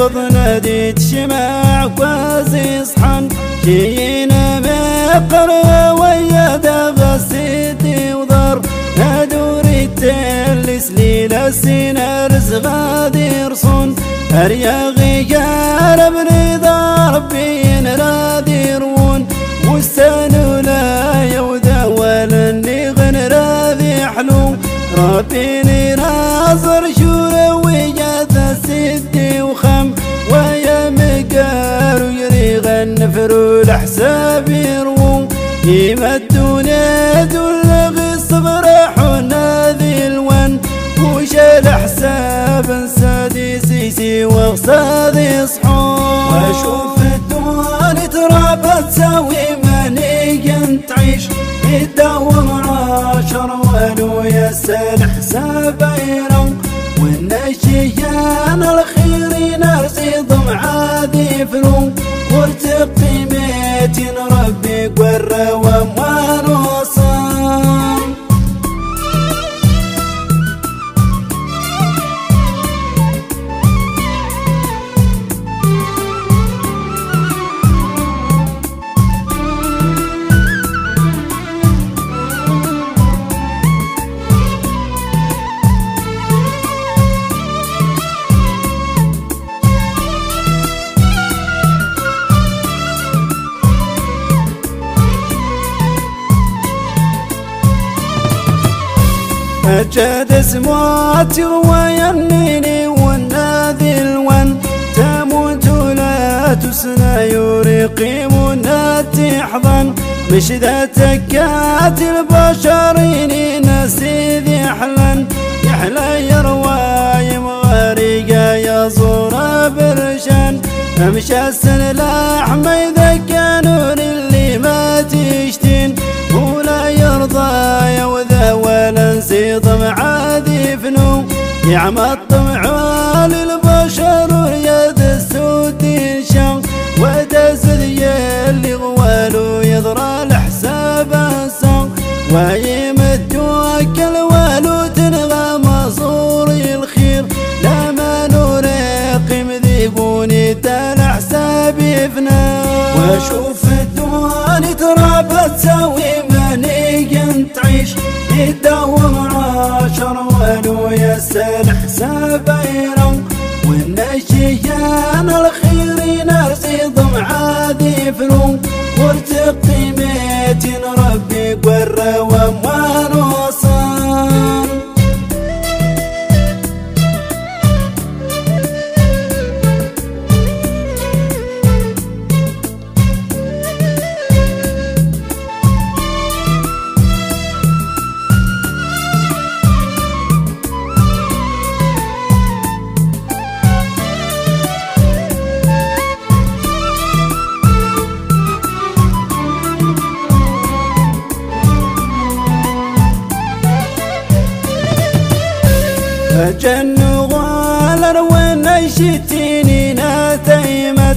ودي تشمع كوازي صحن. جينا مقر ويا دغ السيدي وضر. نادوري تلس ليلة سينار زغادي رصون أرياغي قال برضا ربي نرادي رون. وستانو لا يوذا ولني غن راذي حلو. ربي يروم يمدون دول الصبر حنا ذي الون وش الحساب سادي سيسي وغصادي صحون وأشوف الدون تراب تساوي ماني تعيش. يدور عشر ولو يسأل حساب يرون. والنشيان الخيرين ارصيد معادي فلون وارتقي ميتين ربي guerra o amaro أجد اسمواتي وينيني والنادي الون تموت لا تسنى يريقي مناتي حضن مش ذا تكات البشرين ناسي ذي حلن يحلى يرواي مغارقة يزور برشان أمشى السن لحم اذا كانوا اللي ما تشتين ولا نسي طمع فنو يعمى الطمع للبشر يد السود شان ودز اللي غوالو يضرى الحساب السان ويمد وكل والو تنغى مصور الخير. لا ما نورقي مذيقوني تال حساب يفنى وأشوف الدواني ترى بتساوي ماني تعيش عشر يسال حساب يرون والنشيان الخيرين ارصيد معادي فلون وارتقي جن غالا ونشتيني ناتيمت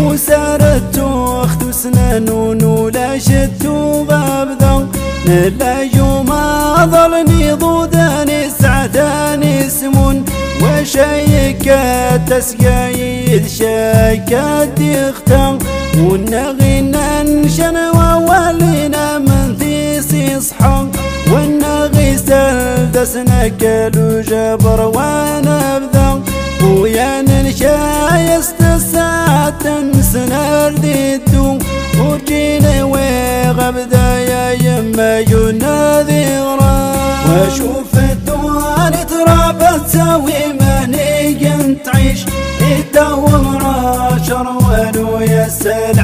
وسارت اخت سنان ولا شت وغابذا نلا يوم ظلني ضوداني سعداني سمون وشيك تسقايد شاكات يختم والنغي ننشن وولينا من ثيسي صحان والنغي سلدسنا كالو جبر وأنا بذا. ويا ننشا يستساعة سنار ديتو وجينا وغبدا يا يما ينادي واشوف الدواني ترى بتساوي ماني تعيش يدور عشر ولو يسال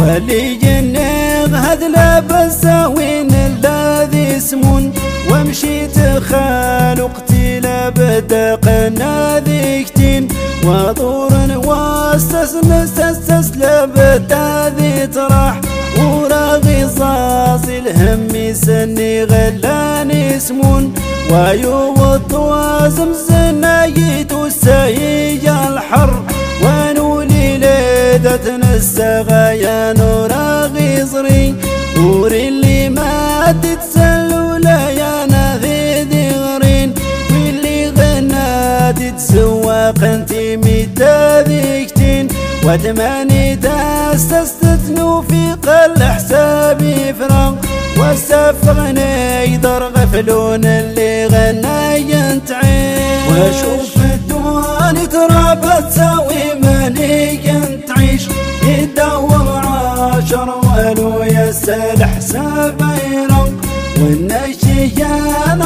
واللي جنغ هذ لبس وين الذي اسمون؟ ومشيت خالقتي لبدا قنا ذيكتين وطور واستسن استسس لبدا ذي تراح. وراغي صاص الهم سني غلاني اسمون. ويوض وزمزن جيت السيج الحر. ليلتنا السغايا نور غيظري نور اللي ما تتسلوا يا نذي دغرين واللي غنى تتسواق انتي ميتا ذيكتين ودماني تستستنو في قل حسابي فراغ واستفغني يدر غفلون اللي غنى ينتعين. وأشوف الدواني ترى ولو يسال حساب يرق والنشيان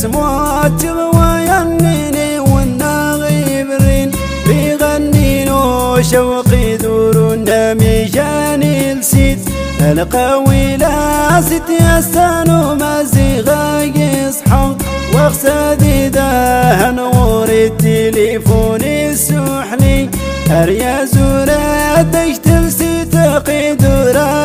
اسموات وينيني والناغي برين بيغنينو شوقي دورنا ميجاني السيد القوي لا ست يستانو مزيغا يصحى واغسدي دهن نور التليفون السحلي هريا زورة تشتل ستقي دوراش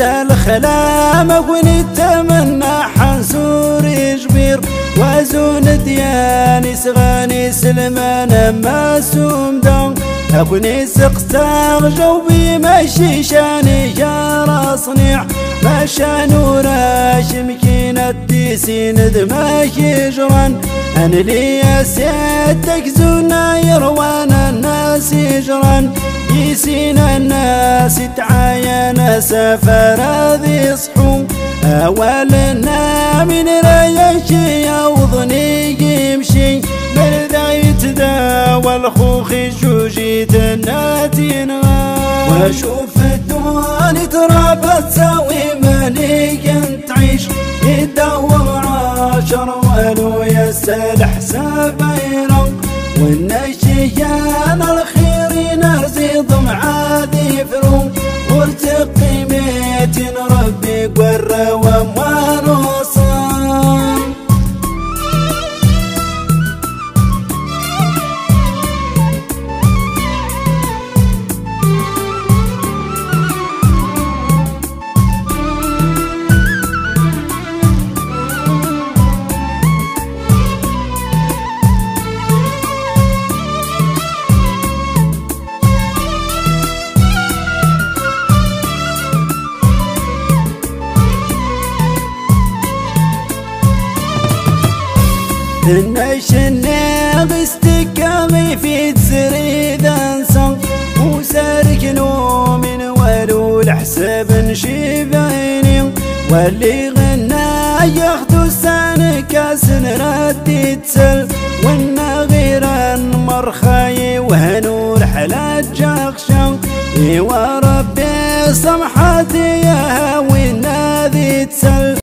ينسى الخلام ونتمنى حنسور يجبر وزون دياني سغاني سلمان ما سومدان أكوني سقساغ جوبي ماشي شاني جارة صنيع. ما شانوراش مكينة ديسين دماشي جران أنا لي سيادتك زونا يروان الناس يجران. يسين الناس تعاين سفر ذي صحو أولنا من ريشي يوضني يمشي. بلدع يتداوى الخوخ جوجي تناتين وأشوف الدوان ترى بتساوي ماني تعيش يدور عشر ولو يسأل حساب في وسارك واللي غنى ياخدو السنة كاس ردي تسل وأنا غير مرخاي وهنو رحلة جاخشا وربي سمحتي يا وين ذي تسل